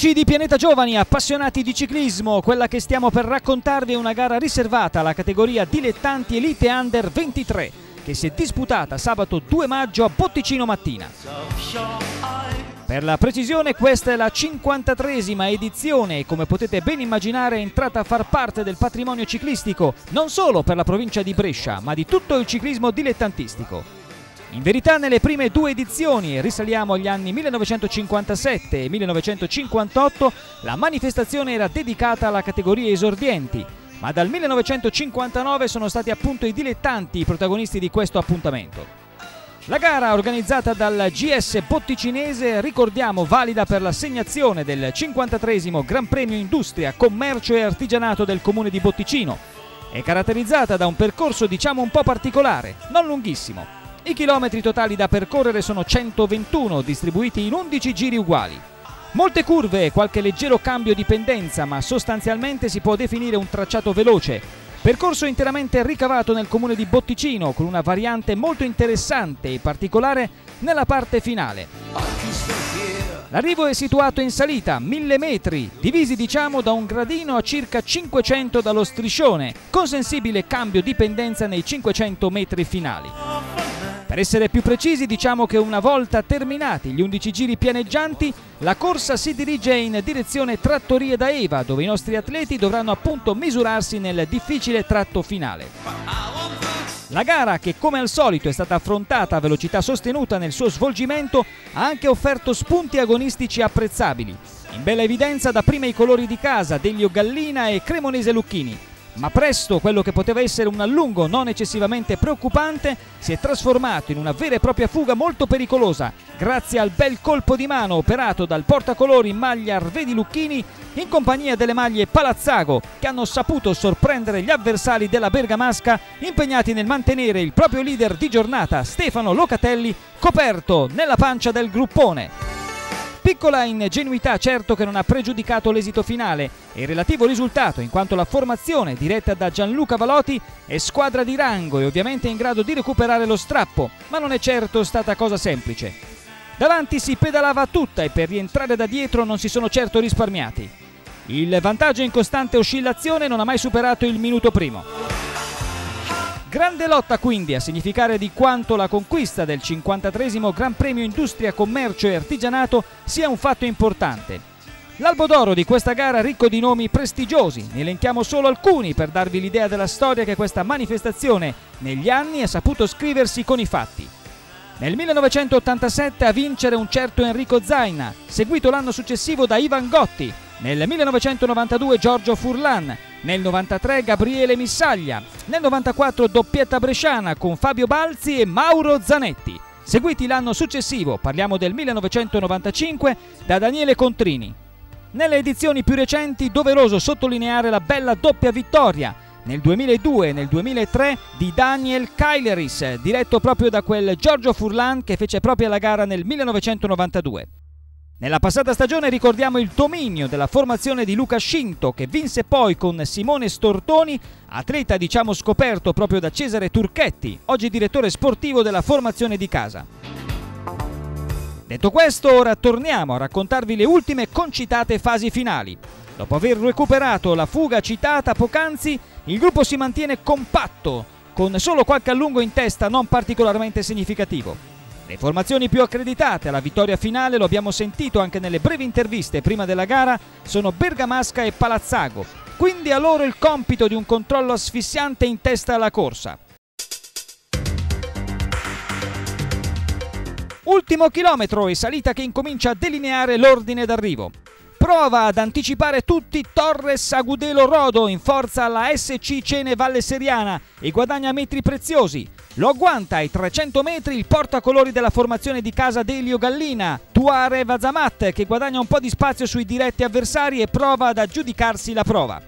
Amici di Pianeta Giovani, appassionati di ciclismo, quella che stiamo per raccontarvi è una gara riservata alla categoria dilettanti Elite Under 23 che si è disputata sabato 2 maggio a Botticino Mattina. Per la precisione questa è la 53esima edizione e come potete ben immaginare è entrata a far parte del patrimonio ciclistico non solo per la provincia di Brescia ma di tutto il ciclismo dilettantistico. In verità nelle prime due edizioni, risaliamo agli anni 1957 e 1958, la manifestazione era dedicata alla categoria esordienti, ma dal 1959 sono stati appunto i dilettanti i protagonisti di questo appuntamento. La gara organizzata dal GS Botticinese, ricordiamo valida per l'assegnazione del 53 Gran Premio Industria, Commercio e Artigianato del comune di Botticino, è caratterizzata da un percorso diciamo un po' particolare, non lunghissimo, i chilometri totali da percorrere sono 121, distribuiti in 11 giri uguali. Molte curve e qualche leggero cambio di pendenza, ma sostanzialmente si può definire un tracciato veloce. Percorso interamente ricavato nel comune di Botticino, con una variante molto interessante e particolare nella parte finale. L'arrivo è situato in salita, 1000 metri, divisi diciamo da un gradino a circa 500 dallo striscione, con sensibile cambio di pendenza nei 500 metri finali. Per essere più precisi diciamo che una volta terminati gli 11 giri pianeggianti la corsa si dirige in direzione Trattorie da Eva dove i nostri atleti dovranno appunto misurarsi nel difficile tratto finale. La gara, che come al solito è stata affrontata a velocità sostenuta nel suo svolgimento, ha anche offerto spunti agonistici apprezzabili. In bella evidenza da prima i colori di casa, Delio Gallina e Cremonese Lucchini, ma presto quello che poteva essere un allungo non eccessivamente preoccupante si è trasformato in una vera e propria fuga molto pericolosa, grazie al bel colpo di mano operato dal portacolori in maglia Arvedi Lucchini in compagnia delle maglie Palazzago che hanno saputo sorprendere gli avversari della Bergamasca impegnati nel mantenere il proprio leader di giornata Stefano Locatelli coperto nella pancia del gruppone. Piccola ingenuità certo che non ha pregiudicato l'esito finale e il relativo risultato in quanto la formazione diretta da Gianluca Valotti è squadra di rango e ovviamente in grado di recuperare lo strappo, ma non è certo stata cosa semplice. Davanti si pedalava tutta e per rientrare da dietro non si sono certo risparmiati. Il vantaggio in costante oscillazione non ha mai superato il minuto primo. Grande lotta quindi a significare di quanto la conquista del 53 Gran Premio Industria, Commercio e Artigianato sia un fatto importante. L'albo d'oro di questa gara ricco di nomi prestigiosi, ne elenchiamo solo alcuni per darvi l'idea della storia che questa manifestazione negli anni ha saputo scriversi con i fatti. Nel 1987 a vincere un certo Enrico Zaina, seguito l'anno successivo da Ivan Gotti, nel 1992 Giorgio Furlan, nel 93 Gabriele Missaglia, nel 94 doppietta bresciana con Fabio Balzi e Mauro Zanetti, seguiti l'anno successivo, parliamo del 1995, da Daniele Contrini. Nelle edizioni più recenti doveroso sottolineare la bella doppia vittoria nel 2002 e nel 2003 di Daniel Kaileris, diretto proprio da quel Giorgio Furlan che fece proprio la gara nel 1992. Nella passata stagione ricordiamo il dominio della formazione di Luca Scinto che vinse poi con Simone Stortoni, atleta diciamo scoperto proprio da Cesare Turchetti, oggi direttore sportivo della formazione di casa. Detto questo, ora torniamo a raccontarvi le ultime concitate fasi finali. Dopo aver recuperato la fuga citata poc'anzi, il gruppo si mantiene compatto, con solo qualche allungo in testa non particolarmente significativo. Le formazioni più accreditate alla vittoria finale, lo abbiamo sentito anche nelle brevi interviste prima della gara, sono Bergamasca e Palazzago, quindi a loro il compito di un controllo asfissiante in testa alla corsa. Ultimo chilometro e salita che incomincia a delineare l'ordine d'arrivo. Prova ad anticipare tutti Torres Agudelo Rodo in forza alla SC Cene Valle Seriana e guadagna metri preziosi. Lo agguanta ai 300 metri il portacolori della formazione di casa Delio Gallina, Tuare Vazamat, che guadagna un po' di spazio sui diretti avversari e prova ad aggiudicarsi la prova.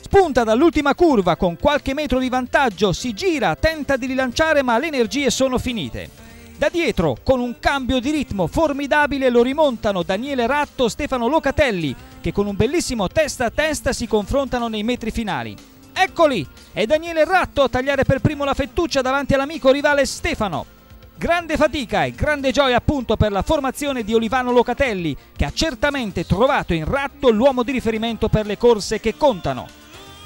Spunta dall'ultima curva con qualche metro di vantaggio, si gira, tenta di rilanciare ma le energie sono finite. Da dietro, con un cambio di ritmo formidabile, lo rimontano Daniele Ratto e Stefano Locatelli, che con un bellissimo testa a testa si confrontano nei metri finali. Eccoli! È Daniele Ratto a tagliare per primo la fettuccia davanti all'amico rivale Stefano. Grande fatica e grande gioia appunto per la formazione di Olivano Locatelli, che ha certamente trovato in ratto l'uomo di riferimento per le corse che contano.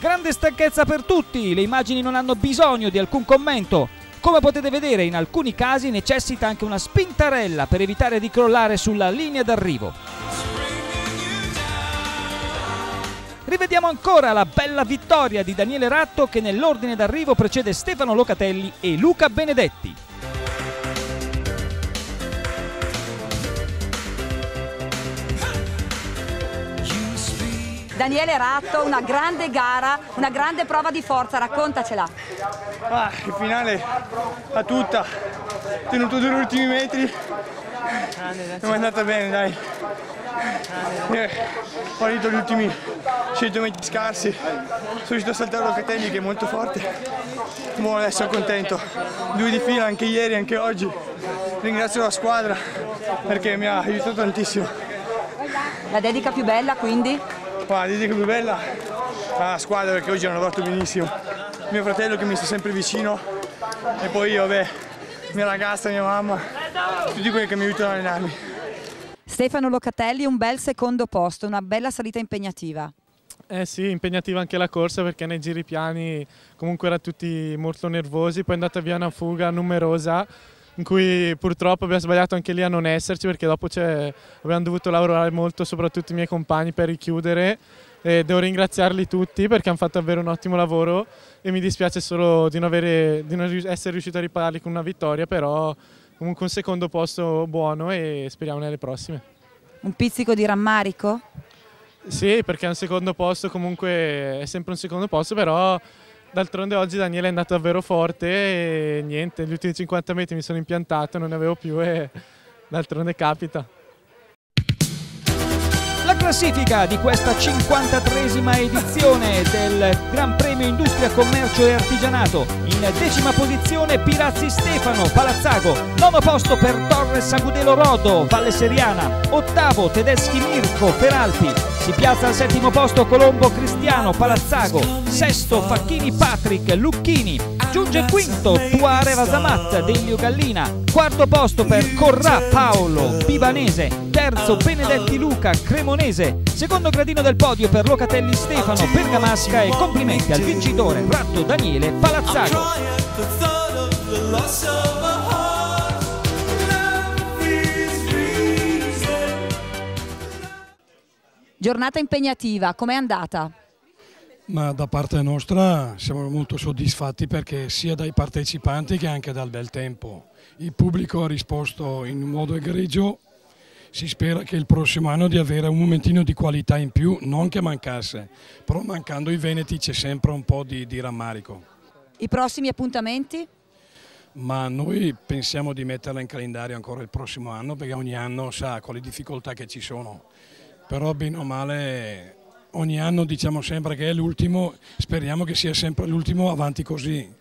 Grande stanchezza per tutti, le immagini non hanno bisogno di alcun commento. Come potete vedere in alcuni casi necessita anche una spintarella per evitare di crollare sulla linea d'arrivo. Rivediamo ancora la bella vittoria di Daniele Ratto che nell'ordine d'arrivo precede Stefano Locatelli e Luca Benedetti. Daniele Ratto, una grande gara, una grande prova di forza, raccontacela. Ah, il finale a tutta, tenuto due ultimi metri, non è andata bene dai. Eh, ho vinto gli ultimi 100 metri scarsi, sono riuscito a saltare Locatelli che è molto forte. Buono, adesso sono contento. Due di fila anche ieri, anche oggi. Ringrazio la squadra perché mi ha aiutato tantissimo. La dedica più bella quindi? Ma la dedica più bella alla squadra perché oggi hanno lavorato benissimo. Mio fratello che mi sta sempre vicino e poi io, vabbè, mia ragazza, mia mamma, tutti quelli che mi aiutano a allenarmi. Stefano Locatelli, un bel secondo posto, una bella salita impegnativa. Eh sì, impegnativa anche la corsa perché nei giri piani comunque erano tutti molto nervosi, poi è andata via una fuga numerosa in cui purtroppo abbiamo sbagliato anche lì a non esserci perché dopo abbiamo dovuto lavorare molto, soprattutto i miei compagni, per richiudere e devo ringraziarli tutti perché hanno fatto davvero un ottimo lavoro e mi dispiace solo di non, avere, di non essere riuscito a ripagarli con una vittoria, però comunque un secondo posto buono e speriamo nelle prossime. Un pizzico di rammarico? Sì, perché un secondo posto comunque è sempre un secondo posto, però d'altronde oggi Daniele è andato davvero forte e niente, gli ultimi 50 metri mi sono impiantato, non ne avevo più e d'altronde capita. La classifica di questa 53esima edizione del Gran Premio Industria, Commercio e Artigianato. In decima posizione Pirazzi Stefano, Palazzago. Nono posto per Torres Agudelo Rodo, Valle Seriana. Ottavo Tedeschi Mirko, Feralpi. Si piazza al settimo posto Colombo Cristiano, Palazzago. Sesto Facchini Patrick, Lucchini. Giunge quinto Tuare Vasamat, Delio Gallina. Quarto posto per Corrà Paolo, Bibanese. Terzo Benedetti Luca. Cremonese. Secondo gradino del podio per Locatelli Stefano Bergamasca e complimenti al vincitore Ratto Daniele Palazzago. Giornata impegnativa, com'è andata? Ma da parte nostra siamo molto soddisfatti perché sia dai partecipanti che anche dal bel tempo. Il pubblico ha risposto in modo egregio si spera che il prossimo anno di avere un momentino di qualità in più, non che mancasse, però mancando i Veneti c'è sempre un po' di, di rammarico. I prossimi appuntamenti? Ma noi pensiamo di metterla in calendario ancora il prossimo anno perché ogni anno sa con le difficoltà che ci sono, però bene o male ogni anno diciamo sempre che è l'ultimo, speriamo che sia sempre l'ultimo avanti così.